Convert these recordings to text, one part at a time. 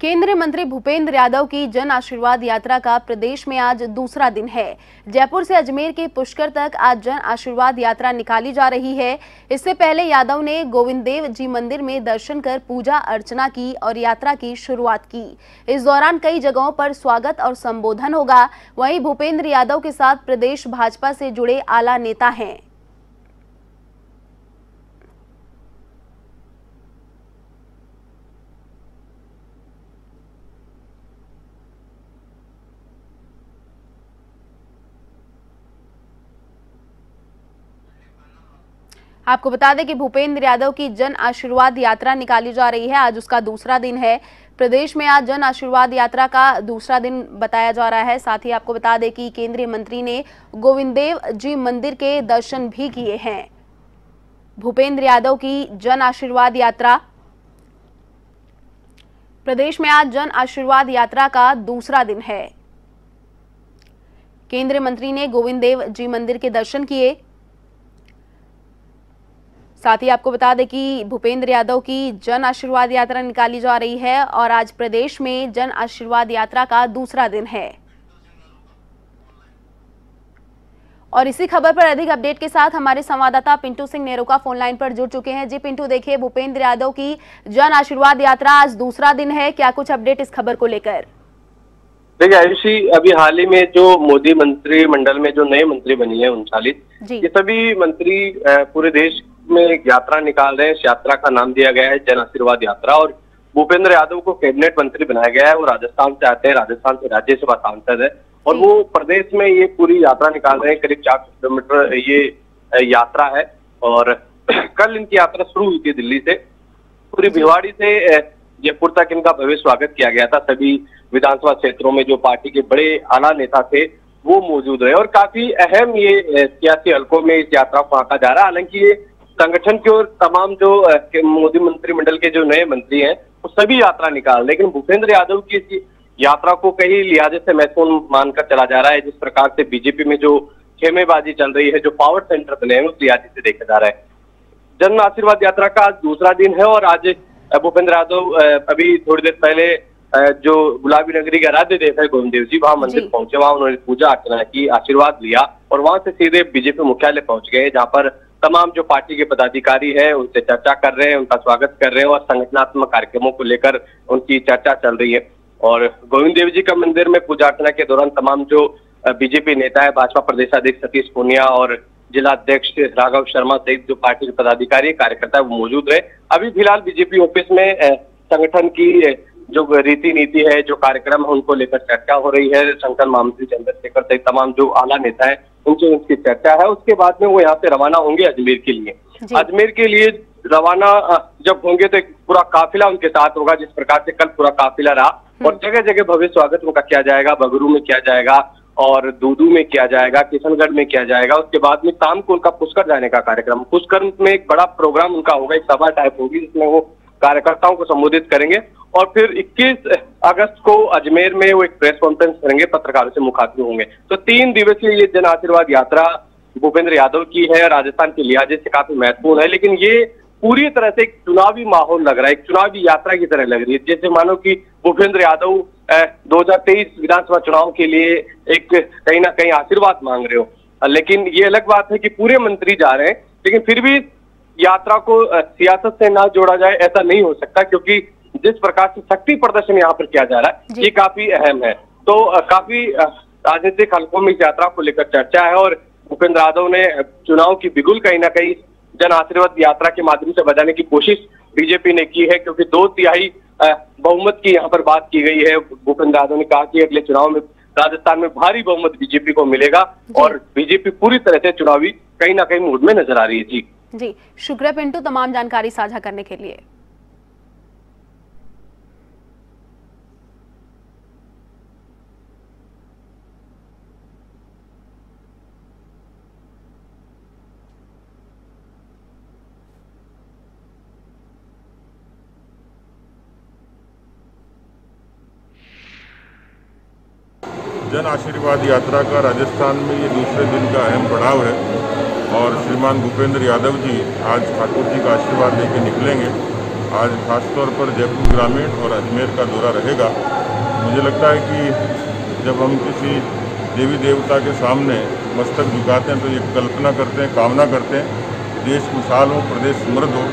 केंद्रीय मंत्री भूपेंद्र यादव की जन आशीर्वाद यात्रा का प्रदेश में आज दूसरा दिन है। जयपुर से अजमेर के पुष्कर तक आज जन आशीर्वाद यात्रा निकाली जा रही है। इससे पहले यादव ने गोविंद देव जी मंदिर में दर्शन कर पूजा अर्चना की और यात्रा की शुरुआत की। इस दौरान कई जगहों पर स्वागत और संबोधन होगा। वहीं भूपेंद्र यादव के साथ प्रदेश भाजपा से जुड़े आला नेता हैं। आपको बता दें कि भूपेंद्र यादव की जन आशीर्वाद यात्रा निकाली जा रही है। आज उसका दूसरा दिन है। प्रदेश में आज जन आशीर्वाद यात्रा का दूसरा दिन बताया जा रहा है। साथ ही आपको बता दें कि केंद्रीय मंत्री ने गोविंदेव जी मंदिर के दर्शन भी किए हैं। भूपेंद्र यादव की जन आशीर्वाद यात्रा। प्रदेश में आज जन आशीर्वाद यात्रा का दूसरा दिन है। केंद्रीय मंत्री ने गोविंद देव जी मंदिर के दर्शन किए। साथ ही आपको बता दें कि भूपेंद्र यादव की जन आशीर्वाद यात्रा निकाली जा रही है और आज प्रदेश में जन आशीर्वाद यात्रा का दूसरा दिन है। और इसी खबर पर अधिक अपडेट के साथ हमारे संवाददाता पिंटू सिंह नेरोका फ़ोन लाइन पर जुड़ चुके हैं। जी पिंटू देखिए भूपेंद्र यादव की जन आशीर्वाद यात्रा आज दूसरा दिन है। क्या कुछ अपडेट इस खबर को लेकर? देखिए आयुषी अभी हाल ही में जो मोदी मंत्रिमंडल में जो नए मंत्री बनी है उनचालीस ये सभी मंत्री पूरे देश में एक यात्रा निकाल रहे हैं। इस यात्रा का नाम दिया गया है जन आशीर्वाद यात्रा और भूपेंद्र यादव को कैबिनेट मंत्री बनाया गया है। वो राजस्थान से आते हैं। राजस्थान से राज्यसभा सांसद है और वो प्रदेश में ये पूरी यात्रा निकाल रहे हैं। करीब चार किलोमीटर ये यात्रा है और कल इनकी यात्रा शुरू हुई थी दिल्ली से। पूरी भिवाड़ी से जयपुर तक इनका भव्य स्वागत किया गया था। सभी विधानसभा क्षेत्रों में जो पार्टी के बड़े आला नेता थे वो मौजूद रहे और काफ़ी अहम ये सियासी हलकों में इस यात्रा को आंका जा रहा है। हालाँकि ये संगठन की ओर तमाम जो मोदी मंत्रिमंडल के जो नए मंत्री हैं वो सभी यात्रा निकाल लेकिन भूपेंद्र यादव की इस यात्रा को कई लिहाजे से महत्वपूर्ण मानकर चला जा रहा है जिस प्रकार से बीजेपी में जो खेमेबाजी चल रही है जो पावर सेंटर बने हैं उस लिहाजे से देखा जा रहा है। जन आशीर्वाद यात्रा का आज दूसरा दिन है और आज भूपेंद्र यादव अभी थोड़ी देर पहले जो गुलाबी नगरी के आराध्य देव है गोविंद देव जी वहाँ मंदिर पहुँचे वहाँ उन्होंने पूजा अर्चना की आशीर्वाद लिया और वहाँ से सीधे बीजेपी मुख्यालय पहुँच गए जहाँ पर तमाम जो पार्टी के पदाधिकारी हैं, उनसे चर्चा कर रहे हैं, उनका स्वागत कर रहे हैं और संगठनात्मक कार्यक्रमों को लेकर उनकी चर्चा चल रही है। और गोविंद देव जी का मंदिर में पूजा अर्चना के दौरान तमाम जो बीजेपी नेता है, भाजपा प्रदेश अध्यक्ष सतीश पूनिया और जिला अध्यक्ष राघव शर्मा सहित जो पार्टी के पदाधिकारी, कार्यकर्ता वो मौजूद रहे अभी फ़िलहाल बीजेपी ऑफ़िस में संगठन की जो रीति नीति है, जो कार्यक्रम है, उनको लेकर चर्चा हो रही है। संगठन महामंत्री चंद्रशेखर सहित तमाम जो आला नेता है उनसे उनकी चर्चा है उसके बाद में वो यहाँ से रवाना होंगे अजमेर के लिए। अजमेर के लिए रवाना जब होंगे तो एक पूरा काफिला उनके साथ होगा जिस प्रकार से कल पूरा काफिला रहा। और हम्म। जगह जगह भव्य स्वागत उनका किया जाएगा बगरू में किया जाएगा और दूदू में किया जाएगा किशनगढ़ में किया जाएगा। उसके बाद में शाम को उनका पुष्कर जाने का कार्यक्रम। पुष्कर में एक बड़ा प्रोग्राम उनका होगा एक सभा टाइप होगी जिसमें वो कार्यकर्ताओं को संबोधित करेंगे। और फिर 21 अगस्त को अजमेर में वो एक प्रेस कॉन्फ्रेंस करेंगे, पत्रकारों से मुखातिब होंगे। तो तीन दिवसीय ये जन आशीर्वाद यात्रा भूपेंद्र यादव की है, राजस्थान के लिहाजे से काफ़ी महत्वपूर्ण है, लेकिन ये पूरी तरह से एक चुनावी माहौल लग रहा है, एक चुनावी यात्रा की तरह लग रही है। जैसे मानो कि भूपेंद्र यादव 2023 विधानसभा चुनाव के लिए एक कहीं ना कहीं आशीर्वाद मांग रहे हो। लेकिन ये अलग बात है कि पूरे मंत्री जा रहे हैं, लेकिन फिर भी यात्रा को सियासत से ना जोड़ा जाए, ऐसा नहीं हो सकता, क्योंकि जिस प्रकार से शक्ति प्रदर्शन यहाँ पर किया जा रहा है ये काफ़ी अहम है। तो काफ़ी राजनीतिक हलकों में इस यात्रा को लेकर चर्चा है और भूपेंद्र यादव ने चुनाव की बिगुल कहीं ना कहीं जन आशीर्वाद यात्रा के माध्यम से बजाने की कोशिश बीजेपी ने की है क्योंकि दो तिहाई बहुमत की यहाँ पर बात की गई है। भूपेंद्र यादव ने कहा कि अगले चुनाव में राजस्थान में भारी बहुमत बीजेपी को मिलेगा और बीजेपी पूरी तरह से चुनावी कहीं ना कहीं मूड में नज़र आ रही है जी जी शुक्रिया पिंटू तमाम जानकारी साझा करने के लिए। जन आशीर्वाद यात्रा का राजस्थान में ये दूसरे दिन का अहम पड़ाव है और श्रीमान भूपेंद्र यादव जी आज ठाकुर जी का आशीर्वाद लेके निकलेंगे। आज खासतौर पर जयपुर ग्रामीण और अजमेर का दौरा रहेगा। मुझे लगता है कि जब हम किसी देवी देवता के सामने मस्तक झुकाते हैं तो ये कल्पना करते हैं, कामना करते हैं देश खुशहाल हो, प्रदेश समृद्ध हो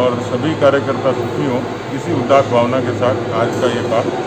और सभी कार्यकर्ता सुखी हों। इसी उदास भावना के साथ आज का ये काम